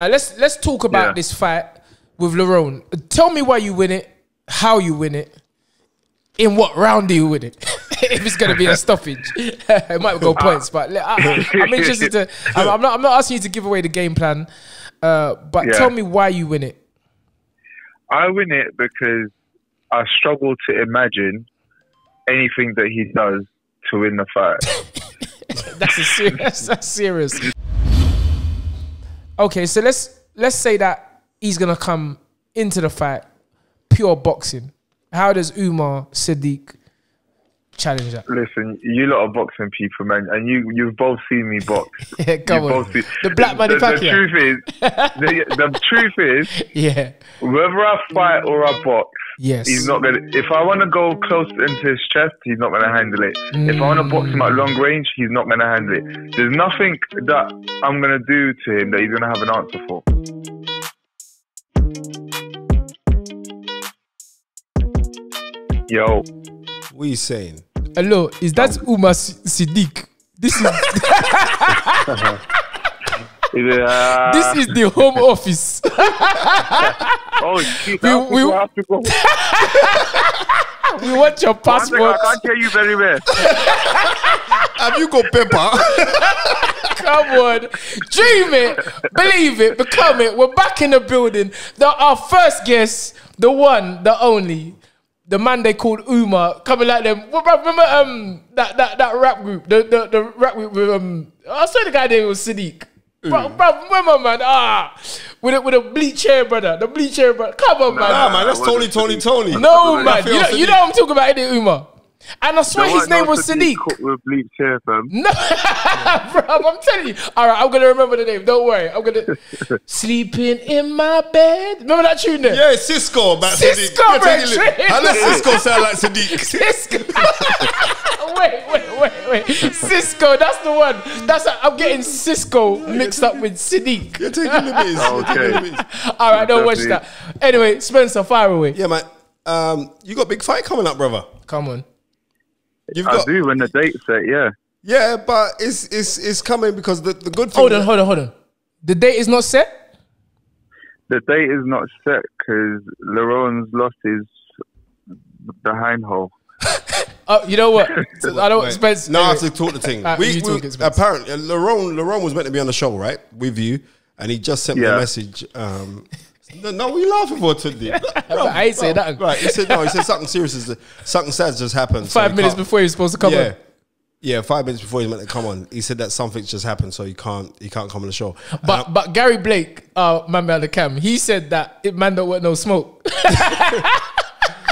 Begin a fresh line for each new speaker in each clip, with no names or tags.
Uh, let's let's talk about
Yeah.
this fight with Lerrone. Tell me why you win it, how you win it, in what round do you win it? if it's going to be a stoppage, it might go points. But I, am interested to. I'm, I'm not. I'm not asking you to give away the game plan. Uh, but
Yeah.
tell me why you win it.
I win it because I struggle to imagine anything that he does to win the fight.
That's a serious. That's serious. Okay, so let's let's say that he's gonna come into the fight pure boxing. How does Umar Sadiq challenge that?
Listen, you lot are boxing people, man, and you you've both seen me box.
Yeah, come
You've
on. The Black Manny
the, the truth is, the, the truth is,
Yeah.
whether I fight or I box,
Yes.
he's not gonna. If I want to go close into his chest, he's not gonna handle it. If I want to box him at long range, he's not gonna handle it. There's nothing that I'm gonna do to him that he's gonna have an answer for. Yo,
What are you saying?
Hello, is that um, Umar Siddiq? This is
uh,
this is the home office.
oh shit!
We- we-
have to go.
we want your passport.
I can't hear you very well.
Have you got pepper?
Come on, dream it, believe it, become it. We're back in the building. The, our first guest, the one, the only, the man they called Umar, coming like them. Remember um that, that that rap group, the the, the rap group with um I saw the guy name was Sadiq. Bro, bro, remember man, ah, with a, with a bleach hair, brother, the bleach hair, brother. Come on, man.
Nah, man, that's Tony, Tony, Tony.
No, man, you know, you know what I'm talking about, innit, Umar? And I swear his name was Sadiq.
With bleach hair, fam.
No, bro, I'm telling you. All right, I'm gonna remember the name. Don't worry. I'm gonna sleeping in my bed. Remember that tune there?
Yeah, Cisco about
Cisco,
Sadiq. Yeah, take a look.
train.
How does Cisco sound like Sadiq?
Cisco. wait, wait, wait, wait. Cisco, that's the one. That's I'm getting Cisco mixed up with Sadiq.
You're taking the piss.
Okay.
All right, don't watch that. Anyway, Spencer, fire away.
Yeah, man. Um, you got big fight coming up, brother.
Come on.
You've
I
got
do when the date's set, yeah.
yeah, but it's it's it's coming because the, the good thing.
Hold on, hold on, hold on. The date is not set.
The date is not set because Lerrone's lost his the hind hole.
Oh, you know what? I don't.
Wait,
Spence.
Now I have to talk the thing.
Uh,
we,
you
we-
talk it, Spence.
apparently, Lerrone, Lerrone was meant to be on the show, right, with you, and he just sent me a message. Um, no, no, we laughing for today.
I ain't saying nothing.
Right, he said no. He said something serious is something sad just happened.
Five
he
minutes
can't-
before he was supposed to come
yeah.
on.
Yeah, five minutes before he's meant to come on, he said that something just happened, so he can't he can't come on the show.
But but Gary Blake, uh, man behind the cam, he said that it man don't want no smoke.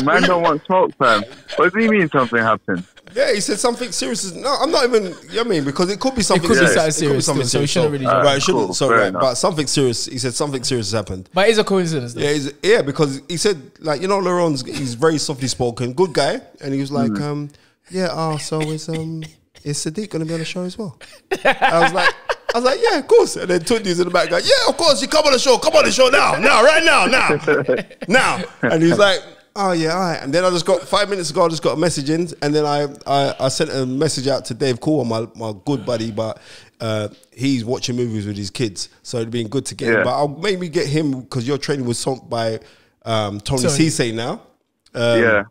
Man don't want smoke, fam. What do you mean something happened?
Yeah, he said something serious. No, I'm not even. You know what I mean, because it could be something.
could be
serious.
something
It could be
serious still, so we shouldn't really
So-
judge.
right, it shouldn't.
Cool,
so right,
enough.
but something serious. He said something serious has happened.
but it's a coincidence. Though.
Yeah, he's, yeah, because he said like you know Lerrone's he's very softly spoken, good guy, and he was like,
Mm.
um, yeah, oh, so is um is Sadiq gonna be on the show as well? I was like. I was like, yeah, of course. And then Tunde's in the back, like, yeah, of course. You come on the show. Come on the show now, now, right now, now, now. And he's like, oh yeah, all right. And then I just got five minutes ago. I just got a message in, and then I I, I sent a message out to Dave Cool, my my good buddy, but uh, he's watching movies with his kids, so it'd been good to get him. But I'll maybe get him because you're training with some by um, Tony
Tony.
Cesay now. Um,
yeah.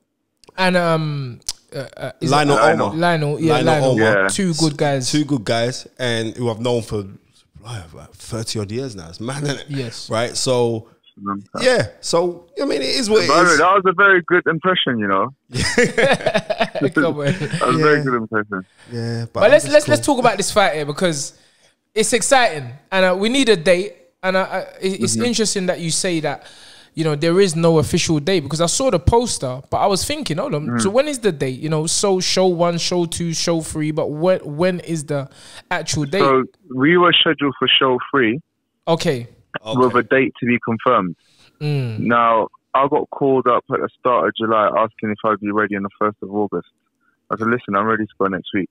And um, uh, uh, is it-
Lionel
Lionel.
Omar.
Lionel, yeah,
Lionel
Lionel,
Omar.
Yeah.
two good guys.
Two good guys, and who I've known for uh, 30 odd years now. It's mad, isn't it?
Yes.
Right? So, yeah. So, I mean, it is what it
By the way,
is.
that was a very good impression, you know.
Come on.
That was a very good impression.
Yeah.
But let's let's
cool.
let's talk about this fight here because it's exciting and uh, we need a date. And I, I, it's
Mm-hmm.
interesting that you say that you know there is no official date because I saw the poster, but I was thinking, hold on.
Mm.
So when is the date? You know, so show one, show two, show three, but when when is the actual date?
So we were scheduled for show three
okay,
with a date to be confirmed.
Mm.
Now, I got called up at the start of July asking if I'd be ready on the 1st of August. I said, listen, I'm ready to go next week.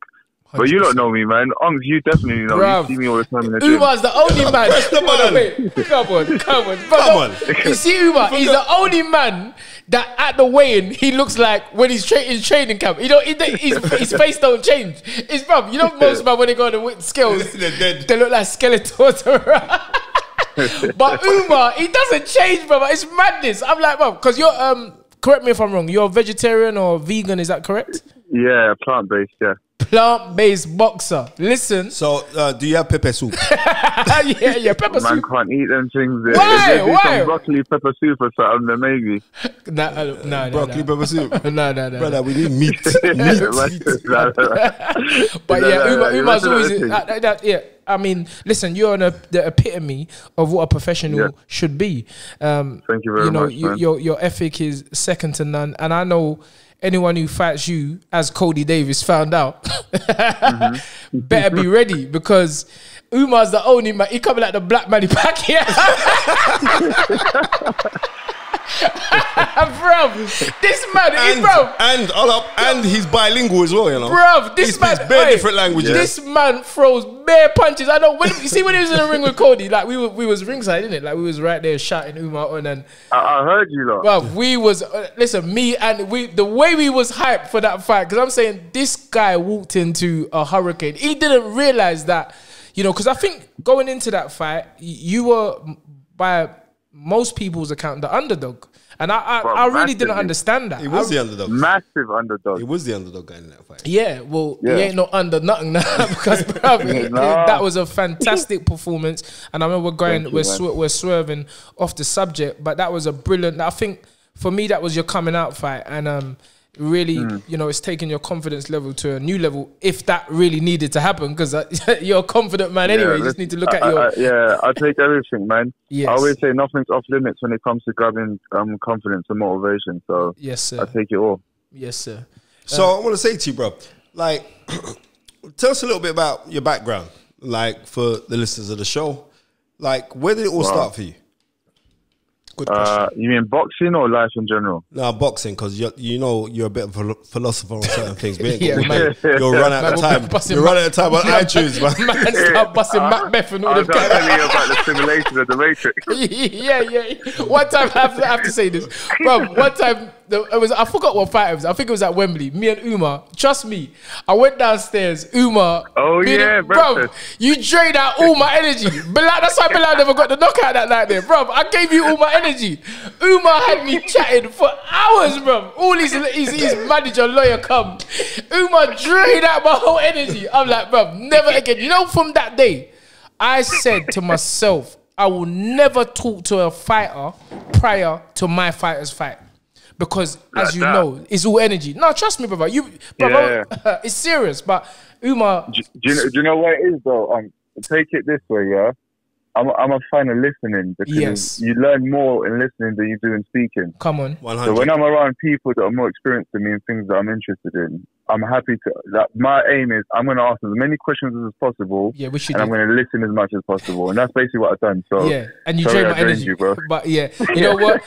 But you don't know me, man. Um, you definitely know.
Bruv.
You see me all the time in the gym.
Umar's the only man. come on,
button.
wait. come on, come on, But
Come
no,
on.
You see, Umar, he's the only man that at the weigh-in he looks like when he's tra- in training camp. You know, he, his, his face don't change. It's bro. You know, most man when they go on the weight scales, they look like skeletons. around. but Umar, he doesn't change, brother. It's madness. I'm like, bro, because you're um. Correct me if I'm wrong. You're a vegetarian or vegan? Is that correct?
Yeah, plant based. Yeah.
Plant-based boxer. Listen,
So, uh, do you have pepper soup?
yeah, yeah, pepper soup.
Man can't eat them things. If-
Why?
If
Why?
some broccoli pepper soup or something, then maybe.
Nah, uh, nah, nah,
Broccoli
nah.
pepper soup.
No, no, no.
Brother, we need meat.
But
But yeah,
no,
Umar,
no,
Umar's
that's
always
another
uh, that- that- yeah. I mean, listen, you're uh, the epitome of what a professional
Yeah.
should be. Um,
Thank you very
you know,
much,
you, your your ethic is second to none, and I know anyone who fights you, as Kody Davies found out,
Mm-hmm.
better be ready because. Umar's the only man. He coming like the black man. He back here, bro. This man, he,
and,
bro,
and, all up, and he's bilingual as well, you know.
Bruv, this
he
man,
speaks bare
oi,
different languages.
This man throws bare punches. I know when you see when he was in the ring with Kody, like we were, we was ringside, didn't it? Like we was right there shouting Umar on, and
I, I heard you lot.
well, we was uh, listen me and we the way we was hyped for that fight because I'm saying this guy walked into a hurricane. He didn't realize that, you know, because I think going into that fight, you were by most people's account the underdog, and I I,
Well,
I really didn't understand that.
He was
I-
the underdog.
Massive underdog.
He was the underdog guy in that fight.
Yeah, well,
Yeah.
he ain't no under nothing now because bro,
Nah.
that was a fantastic performance. And I remember we're going,
you,
we're
man.
swer- we're swerving off the subject, but that was a brilliant. I think for me that was your coming out fight, and um, really,
Hmm.
you know, it's taking your confidence level to a new level if that really needed to happen because uh, you're a confident man anyway.
Yeah,
you just need to look at your
I- yeah, I take everything, man.
Yes.
I always say nothing's off limits when it comes to grabbing um, confidence and motivation. So
yes, sir.
I
sir.
take it all.
Yes, sir.
So I want to say to you, bro, like, tell us a little bit about your background, like for the listeners of the show. Like, where did it all start for you?
Good question.
Uh, you mean boxing or life in general?
No, boxing, because you you know you're a bit of a philosopher on certain things. We
Yeah, man.
You'll run out of time.
busting
You'll run out of time on iTunes, man.
man, start busting Macbeth and all
I was
them
going
guys.
to you about the simulation of the Matrix.
yeah, yeah. One time I have, to, I have to say this, bro. One time the, it was I forgot what fight it was. I think it was at Wembley. Me and Umar. Trust me, I went downstairs. Umar.
Oh, yeah,
bro. You drained out all my energy. Bilal, that's why Bilal never got the knockout that night, there, bro. I gave you all my energy. Umar had me chatting for hours, bro. All his his, his manager lawyer come. Umar drained out my whole energy. I'm like, bro, never again. You know, from that day. I said to myself, I will never talk to a fighter prior to my fighter's fight. Because as you
that?
know, it's all energy. No, trust me, brother. You brother, it's serious. But Umar,
Do, do, you know, do you know what it is though? Um, take it this way, yeah. I'm I'm a fan of listening because
Yes.
you learn more in listening than you do in speaking.
come on.
One
So when. I'm around people that are more experienced than me in things that I'm interested in, I'm happy to. That my aim is I'm going to ask as many questions as possible,
Yeah, we should
and I'm going to listen as much as possible, and that's basically what I've done. So
Yeah, and you drain my energy,
you, bro.
But yeah, you know what?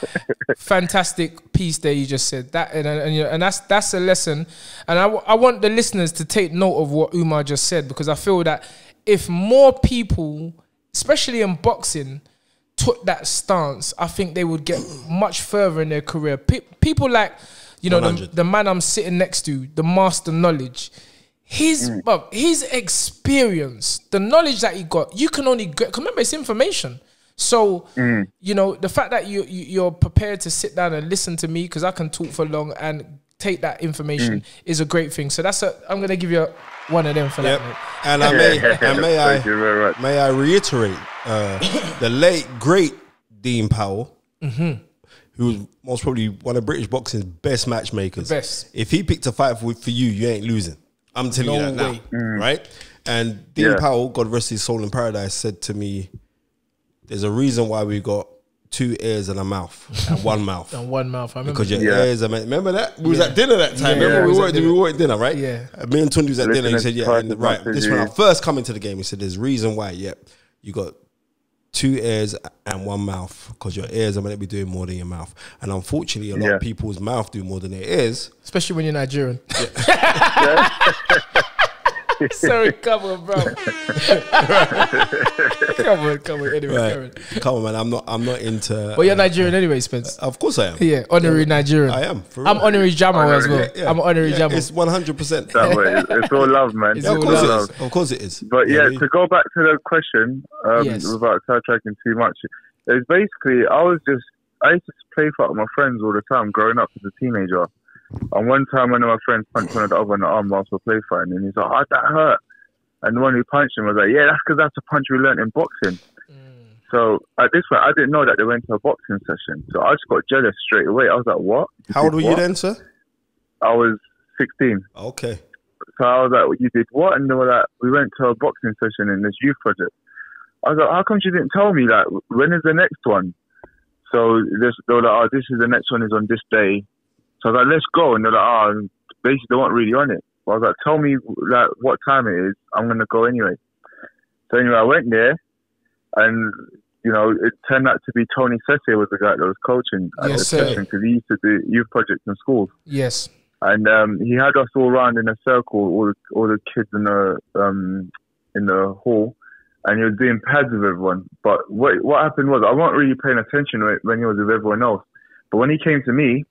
Fantastic piece there you just said that, and and, you know, and that's that's a lesson. And I, I want the listeners to take note of what Umar just said because I feel that if more people, especially in boxing, took that stance, I think they would get much further in their career. Pe- people like, you know, the, the man I'm sitting next to, the master knowledge. His
Mm.
bruv, his experience, the knowledge that he got, you can only get. 'cause Remember, it's information. So
Mm.
you know the fact that you, you you're prepared to sit down and listen to me because I can talk for long and take that information
Mm.
is a great thing. So that's a. I'm gonna give you a, one of them for
Yep.
that. Mate.
And I may, and may I,
you very much.
may I reiterate uh, the late great Dean Powell,
Mm-hmm.
Who was most probably one of British boxing's best matchmakers.
Best.
If he picked a fight for, for you, you ain't losing. I'm telling you that
way.
now, right? And Dean
Yeah.
Powell, God rest his soul in paradise, said to me, "There's a reason why we got two ears and a mouth and one mouth."
And one mouth. I remember.
Because your
Yeah.
ears are meant. Remember that? We was
Yeah.
at dinner that time.
Yeah,
Remember
yeah,
we
we
were,
at
we were at dinner, right?
Yeah.
Uh, Me and Tunde was at dinner. He said, "Yeah, and right." This when I first come into the game, he said, "There's reason why. Yep, you got two ears and one mouth because your ears are meant to be doing more than your mouth. And unfortunately, a lot
Yeah.
of people's mouth do more than their ears.
Especially when you're Nigerian. Sorry, come on, bro. come on, come on. Anyway,
Right.
Karen.
Come on, man. I'm not. I'm not into.
But you're Nigerian anyway, Spence.
of course, I am.
Yeah, honorary Nigerian.
I am, for
I'm honorary Jamo as well.
Yeah,
I'm honorary
yeah,
Jamo.
It's 100. percent
That way, it's, it's all love, man.
It's
Of course
love.
it is. Of course it is.
But yeah,
Yeah,
to go back to the question, um,
Yes.
without sidetracking too much, it's basically I was just I used to play fight with my friends all the time growing up as a teenager. And one time, one of my friends punched one of the other in the arm whilst we were play fighting, and he's like, "Oh, that hurt." And the one who punched him was like, "Yeah, that's because that's a punch we learnt in boxing." Mm. So at this point, I didn't know that they went to a boxing session. So I just got jealous straight away. I was like, "What? You
How old
did
were you then, sir?
I was 16.
Okay.
So I was like, you did what? And they were like, we went to a boxing session in this youth project. I was like, how come you didn't tell me that? When is the next one? So this, they were like, oh, this is the next one is on this day. So I was like, let's go. And they're like, oh, and basically they weren't really on it. But I was like, tell me like what time it is. I'm going to go anyway. So anyway, I went there and, you know, it turned out to be Tony Cesay was the guy that was coaching at
Yes,
the
sir.
session because he used to do youth projects in schools
yes.
and um, he had us all around in a circle, all the, all the kids in the um, in the hall, and he was doing pads with everyone. But what what happened was I wasn't really paying attention when he was with everyone else. But when he came to me,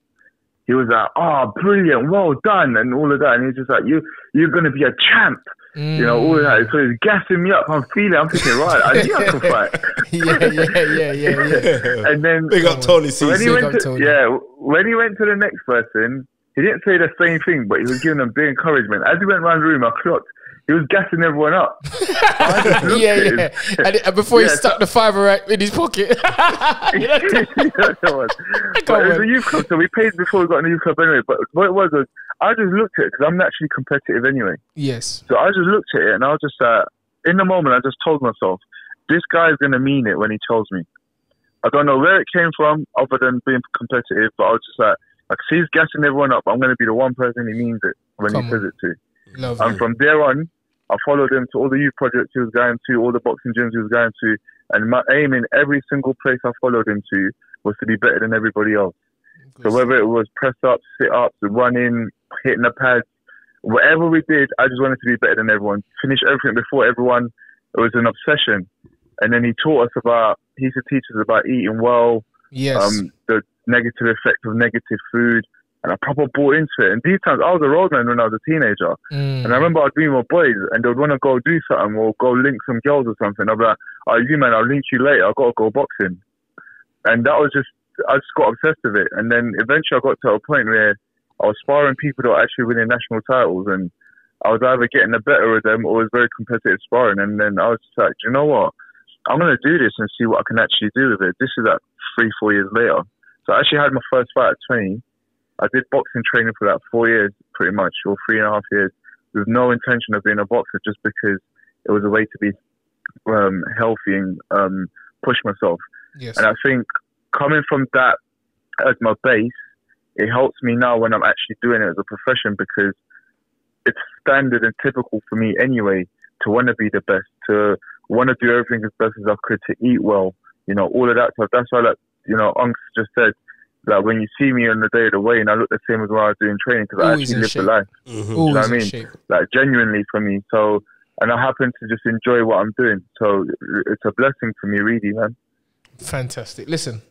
he was like, "Oh, brilliant, well done," and all of that. And he's just like, "You you're gonna be a champ," you know, all of that. So he's gassing me up. I'm feeling. I'm thinking, right, I knew I could fight.
yeah, yeah, yeah, yeah, yeah.
And then
Big up Tony
when he
C.
Went to,
Tony.
yeah, when he went to the next person, he didn't say the same thing, but he was giving them big encouragement. As he went around the room, I clocked he was gassing everyone up. I just looked
yeah, yeah. And, and before he stuck
so-
the fiver right in his pocket. You know?
That's the. But it was a youth club, so we paid before we got in the youth club anyway. But what it was was, I just looked at it because I'm naturally competitive anyway.
yes.
So I just looked at it and I was just, uh, in the moment, I just told myself, this guy is going to mean it when he tells me. I don't know where it came from other than being competitive, but I was just like, like, he's gassing everyone up. I'm going to be the one person he means it when
Come
he says it to.
Love
And from there on, I followed him to all the youth projects he was going to, all the boxing gyms he was going to. And my aim in every single place I followed him to was to be better than everybody else. So whether it was press ups, sit ups, running, hitting the pads, whatever we did, I just wanted to be better than everyone. Finish everything before everyone. It was an obsession. And then he taught us about, he used to teach us about eating well,
Yes.
um, the negative effect of negative food. And I proper bought into it. And these times, I was a roadman when I was a teenager.
Mm.
And I remember I'd be with my boys and they'd want to go do something or go link some girls or something. I'd be like, oh, you man, I'll link you later. I've got to go boxing. And that was just, I just got obsessed with it. And then eventually I got to a point where I was sparring people that were actually winning national titles. And I was either getting the better of them or it was very competitive sparring. And then I was just like, do you know what? I'm going to do this and see what I can actually do with it. This is like three, four years later. So I actually had my first fight at 20. I did boxing training for like four years, pretty much, or three and a half years, with no intention of being a boxer, just because it was a way to be um, healthy and um, push myself.
yes.
And I think coming from that as my base, it helps me now when I'm actually doing it as a profession because it's standard and typical for me anyway to want to be the best, to want to do everything as best as I could, to eat well, you know, all of that stuff. That's why, like, you know, Unks just said, like, when you see me on the day of the weigh-in, I look the same as when I was doing training because I actually
in
live
shape.
the life,
Mhm.
Always
what I mean?
shape.
like, genuinely for me. So, and I happen to just enjoy what I'm doing. So it's a blessing for me, really, man.
Fantastic. Listen.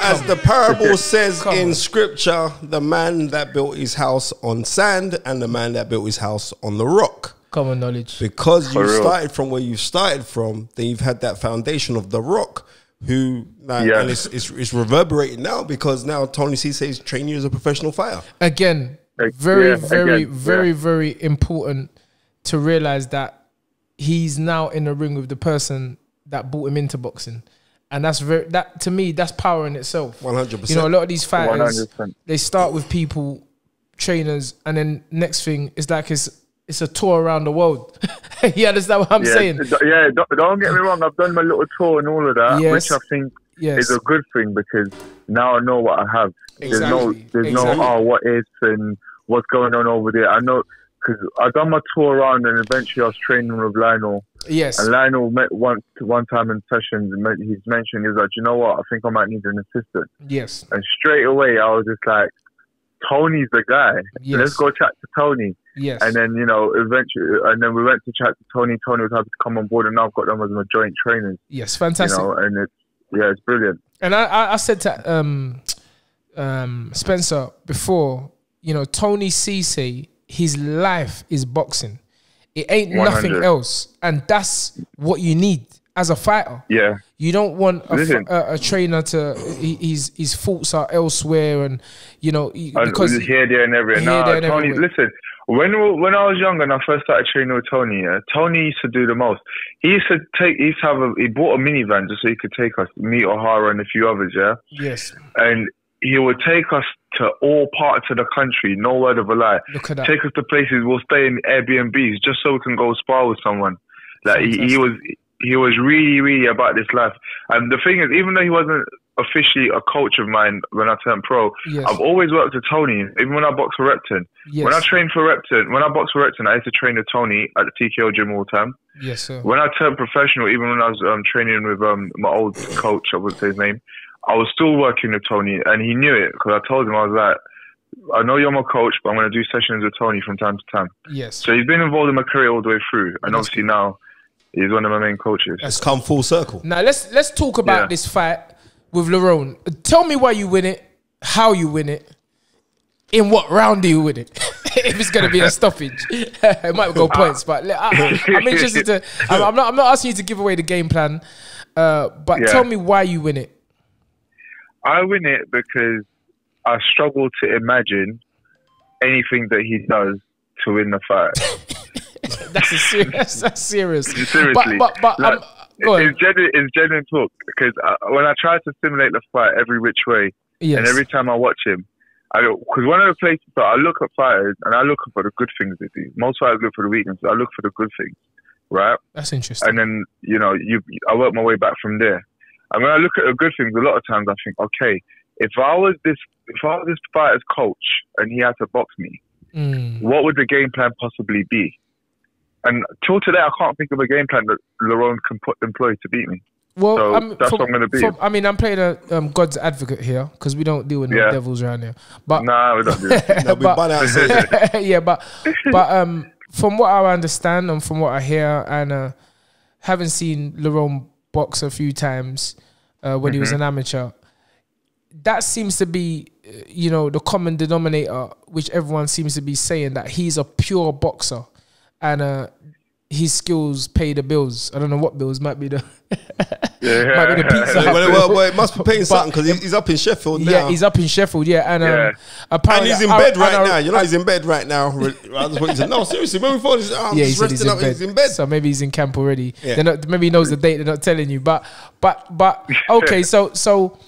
As the parable says
Come
in
on.
scripture, the man that built his house on sand and the man that built his house on the rock.
Common knowledge.
Because you started from where you started from, then you've had that foundation of the rock, who like,
Yeah.
and it's, it's it's reverberating now because now Tony C says train you as a professional fighter.
Again, very,
yeah,
very,
again,
very,
yeah.
very important to realize that he's now in the ring with the person that brought him into boxing. And that's very that to me, that's power in itself.
100%.
You know, a lot of these fighters
100%.
they start with people, trainers, and then next thing is like it's it's a tour around the world. you understand what I'm
yeah,
saying?
yeah. Don't, don't get me wrong. I've done my little tour and all of that,
Yes.
which I think
Yes.
is a good thing because now I know what I have. Exactly. There's no, there's
exactly.
no, oh, what is and what's going on over there. I know because I've done my tour around and eventually I was training with Lionel.
Yes.
And Lionel met once, one time in sessions, and he's mentioned, he was like, you know what? I think I might need an assistant.
Yes.
And straight away, I was just like, Tony's the guy.
Yes.
Let's go chat to Tony.
Yes.
And then you know, eventually, and then we went to chat to Tony. Tony was happy to come on board, and now I've got them as my joint trainers.
yes, fantastic.
You know, and it's yeah, it's brilliant.
And I, I, said to um, um, Spencer before, you know, Tony Cesay, his life is boxing. It ain't nothing else, and that's what you need as a fighter.
Yeah,
You don't want a, a, a trainer to he, his his faults are elsewhere, and you know because
here, there, and everywhere.
Here,
Nah,
there, and
Tony,
everywhere.
listen. When when I was younger and I first started training with Tony, yeah, Tony used to do the most. He used to take. He used to have a. He bought a minivan just so he could take us, me, O'Hara, and a few others. Yeah,
yes,
and he would take us to all parts of the country. No word of a lie.
look at that.
Take us to places. We'll stay in Airbnbs just so we can go spar with someone. Like he, he was, he was really, really about this life. And the thing is, even though he wasn't officially a coach of mine when I turned pro,
Yes.
I've always worked with Tony. Even when I boxed for Repton,
yes,
when I trained for Repton, when I boxed for Repton, I used to train with Tony at the TKO gym all the time.
yes, sir.
When I turned professional, even when I was um, training with um, my old coach, I wouldn't say his name, I was still working with Tony, and he knew it because I told him I was like, I know you're my coach, but I'm going to do sessions with Tony from time to time.
Yes,
So he's been involved in my career all the way through, and obviously now he's one of my main coaches.
It's come full circle.
Now let's let's talk about
Yeah.
this fight with Lerrone. Tell me why you win it, how you win it, in what round do you win it? if it's gonna be a stoppage, it might go points. But I, am interested to. I'm, I'm not. I'm not asking you to give away the game plan. Uh, but
Yeah.
tell me why you win it.
I win it because I struggle to imagine anything that he does to win the fight.
That's a serious. That's serious.
Seriously,
But but but
Like,
um, go on.
it's genuine, it's genuine talk because uh, when I try to simulate the fight every which way,
Yes.
and every time I watch him, I because one of the places that I look at fighters and I look for the good things they do. Most fighters look for the weaknesses. I look for the good things, right?
That's interesting.
And then you know, you I work my way back from there. And when I look at the good things, a lot of times I think, okay, if I was this, if I was this fighter's coach and he had to box me,
Mm.
what would the game plan possibly be? And till today, I can't think of a game plan that Lerrone can put employ to beat me.
Well,
So
I'm,
that's
from-
what I'm gonna be.
from- I mean, I'm playing a um, God's advocate here because we don't deal with no devils around here. But
Nah, we don't do.
No, we
But-
bun
yeah, but but um, from what I understand and from what I hear, and uh, having seen Lerrone box a few times uh, when he was an amateur, that seems to be, uh, you know, the common denominator, which everyone seems to be saying that he's a pure boxer, and uh, his skills pay the bills. I don't know what bills might be the
Yeah.
might be the pizza. Hut
well, well, well, it must be paying
But-
something because he's up in Sheffield now.
Yeah, he's up in Sheffield. Yeah, and um,
Yeah.
apparently
and he's in
I-
bed
I
right
know-
now. You know, he's in bed right now. I just want you to no, seriously. When we thought, he's, oh, I'm
yeah,
just
said he's
resting
in,
up.
bed.
He's in bed.
So maybe he's in camp already.
Yeah.
Not, maybe he knows the date. They're not telling you. But but but okay. So so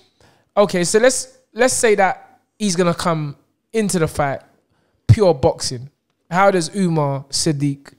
okay. So let's let's say that he's gonna come into the fight pure boxing. How does Umar Sadiq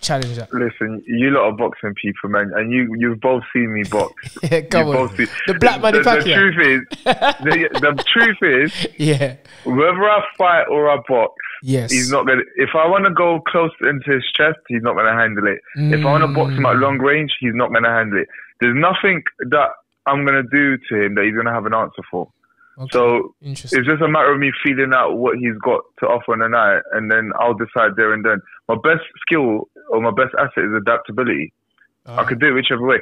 challenge that?
Listen, you lot are boxing people, man, and you you've both seen me box.
Yeah, come
You've
on.
both seen-
The Black Manny
the, the truth is, the, the truth is,
Yeah.
whether I fight or I box,
Yes.
he's not gonna. If I want to go close into his chest, he's not gonna handle it. If I want to box him
Mm.
at long range, he's not gonna handle it. There's nothing that I'm gonna do to him that he's gonna have an answer for.
Okay.
So it's just a matter of me feeling out what he's got to offer on the night, and then I'll decide there and then. My best skill or my best asset is adaptability. I could do it whichever way.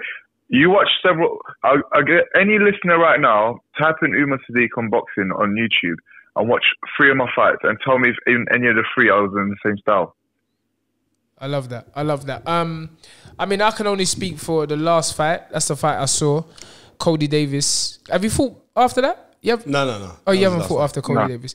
You watch several. I, I get any listener right now. Type in Umar Sadiq on boxing on YouTube and watch three of my fights and tell me if in any of the three I was in the same style.
I love that. I love that. Um, I mean, I can only speak for the last fight. That's the fight I saw. Kody Davies. Have you fought after that? You have,
No, no, no.
Oh,
That
you haven't
last
fought
one.
after Kody
No.
Davies.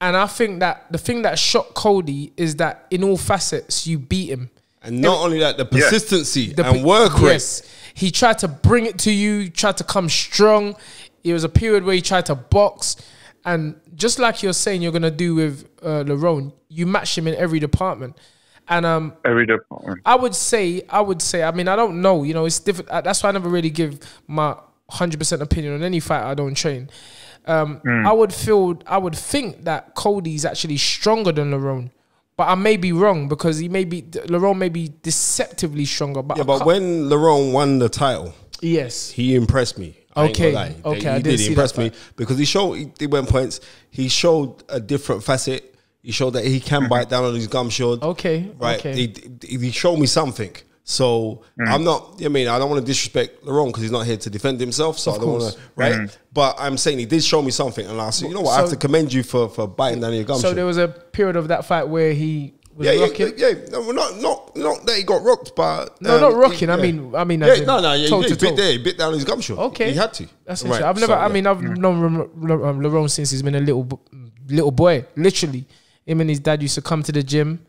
And I think that the thing that shocked Kody is that in all facets you beat him.
And not only that, the persistency
The
and work rate.
Yes, he tried to bring it to you. Tried to come strong. It was a period where he tried to box, and just like you're saying, you're gonna do with uh, Lerrone, you match him in every department. And um,
Every department.
I would say, I would say, I mean, I don't know, you know, it's different. uh, That's why I never really give my hundred percent opinion on any fight I don't train. Um, I would feel, I would think that Kody's actually stronger than Lerrone, but I may be wrong because he may be Lerrone may be deceptively stronger. But
Yeah,
I
but when Lerrone won the title,
yes,
he impressed me. I
Okay,
gonna
okay,
he
I
did.
didn't
He impressed me because he showed he, he went points. He showed a different facet. He showed that he can bite down on his gum shield.
Okay,
Right.
okay.
He, he showed me something. So I'm not. I mean, I don't want to disrespect Lerrone because he's not here to defend himself. So I don't want to. Right. But I'm saying he did show me something, and I said, you know what? I have to commend you for for biting down your gum
So
shield.
there was a period of that fight where he was
yeah,
rocking.
yeah, yeah. No, not not not that he got rocked, but
No,
um,
not rocking.
he-
I mean, I mean,
Yeah, no, no, yeah,
toe
he,
to
did. he bit
toe.
there, he bit down his gum shield.
Okay,
he had to.
That's
Right.
I've never.
so,
I
yeah.
mean, I've known Ram- um, since he's been a little little boy. Literally, him and his dad used to come to the gym,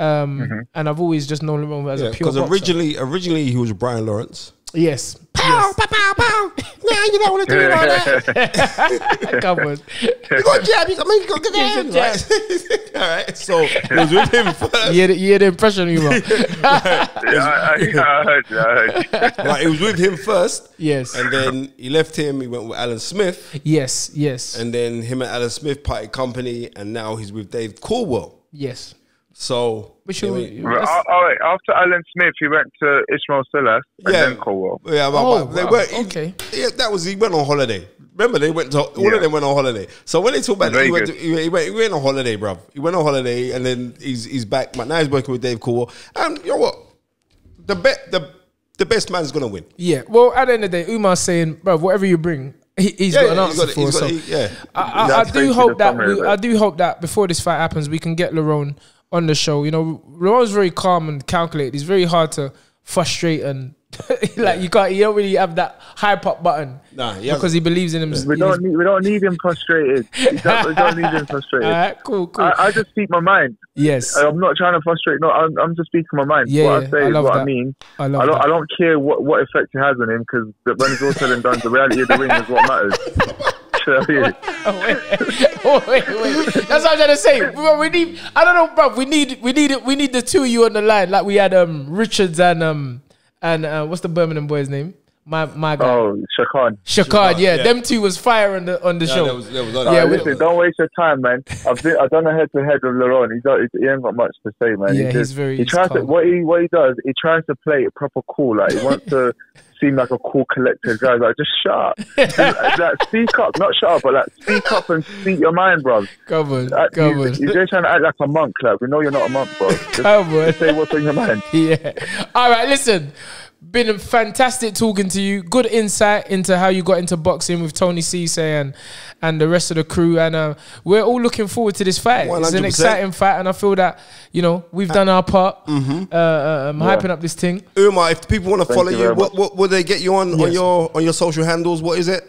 um, and I've always just known him as
Yeah,
a pure
because originally, originally he was Brian Lawrence.
yes,
Pow, pow, pow, pow. No, you don't want to do it like that.
come on.
You got jab, you got me, you got get
Yes,
down.
a jab.
Right. All right. So it was with him first.
You hear the, you hear the impression, you know.
Yeah, I, I, I heard you. I heard you.
Right, it was with him first.
Yes.
And then he left him. He went with Alan Smith,
Yes, yes,
and then him and Alan Smith parted company, and now he's with Dave Coldwell.
yes.
So
Which
I
you,
mean,
all right, after Alan Smith, he went to Ismael Salas and
Yeah.
then Coldwell.
Yeah, but,
Oh,
but they
wow.
were he-
Okay.
Yeah, that was he went on holiday. Remember, they went to all
Yeah.
of them went on holiday. So when they talk about
Very
he went, to,
good.
he, went, he went on holiday, bruv. He went on holiday and then he's he's back. But now he's working with Dave Coldwell. And you know what? The bet the the best man's gonna win.
Yeah. Well, at the end of the day, Umar's saying, bro, whatever you bring, he, he's
Yeah,
got an answer
got it,
for.
he's got
so
he- yeah.
I, I, I do hope that we, I do hope that before this fight happens, we can get Lerrone on the show. You know, Lerrone's very calm and calculated. He's very hard to frustrate and like you can't. You don't really have that hype up button.
Nah, he
because he believes in him.
We don't need we don't need him frustrated. We don't, we don't need him frustrated.
right, cool, cool.
I, I just speak my mind.
yes,
I'm not trying to frustrate. No, I'm, I'm just speaking my mind.
Yeah,
what
yeah,
I say
I
is
love
what
that.
I mean.
I love
I don't.
that.
I don't care what, what effect it has on him because when it's all said and done, the reality of the ring is what matters. Tell you.
oh, wait, oh, wait, wait. That's what I'm trying to say. Bro, We need. I don't know, bro. We need. We need. it. We need the two of you on the line, like we had um Richards and um and uh, what's the Birmingham boy's name? My my guy.
Oh, Shakan.
Shakard, yeah,
yeah.
them two was fire on the on the
Yeah,
show.
that was- that was
Yeah,
it.
we-
listen, don't waste your time, man. I've been, I've done a head to head with Lerrone. He, don't, he ain't got much to say, man.
Yeah,
he
he's very-
He
he's
tries to what he what he does. He tries to play it proper cool. Like he wants to seem like a cool collected guy. Like just shut up. Just, like, speak up, not shut up, but like speak up and speak your mind, bro.
Come on,
Uh,
come
you,
on,
you're just trying to act like a monk. Like we know you're not a monk, bro. Just
come on.
say what's on your mind.
Yeah. All right, listen. Been fantastic talking to you. Good insight into how you got into boxing with Tony Cesay and and the rest of the crew. And uh, we're all looking forward to this fight. It's an exciting fight, and I feel that you know we've done our part.
Mm-hmm.
Uh, uh, um, hyping up this thing.
Umar, if people want to follow
you
you, what, what would they get you on on your on your social handles? What is it?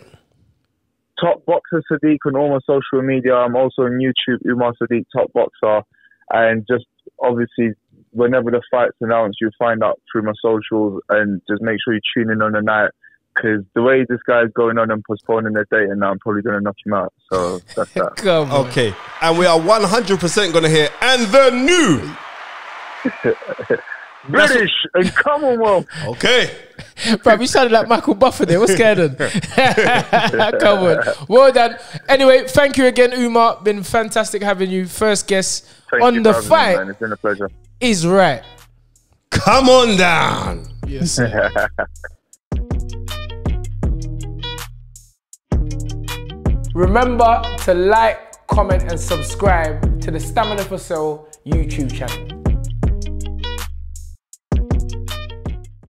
Top Boxer Sadiq on all my social media. I'm also on YouTube, Umar Sadiq Top Boxer. And just obviously, whenever the fight's announced, you'll find out through my socials and just make sure you tune in on the night. Because the way this guy's going on and postponing the date, and now I'm probably going to knock him out. So that's that.
Come on.
Okay, and we are one hundred percent going to hear and the new.
British and Commonwealth.
Okay,
Bro, you sounded like Michael Buffer there. What's going on? Come on. Well done. Anyway, thank you again, Umar. Been fantastic having you. First guest
Thank
on
you
the
for having me,
fight
man. It's been a pleasure.
Is right.
come on down.
Yes. Remember to like, comment, and subscribe to the Stamina for Sale YouTube channel.